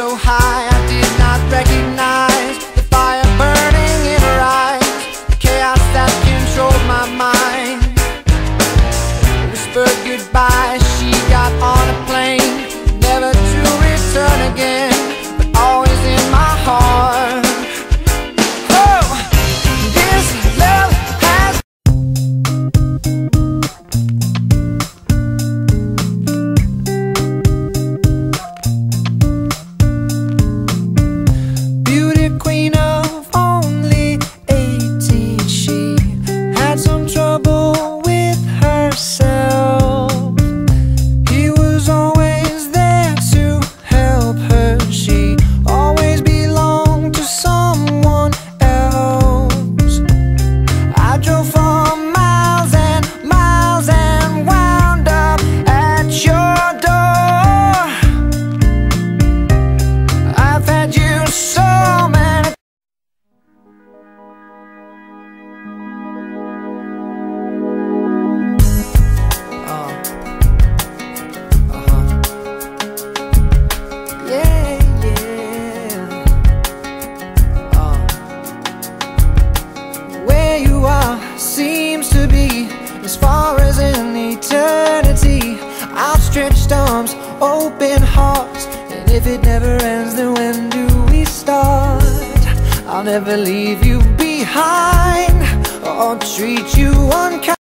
so high I did not recognize seems to be as far as an eternity. Outstretched arms, open hearts, and if it never ends, then when do we start? I'll never leave you behind or treat you unkind.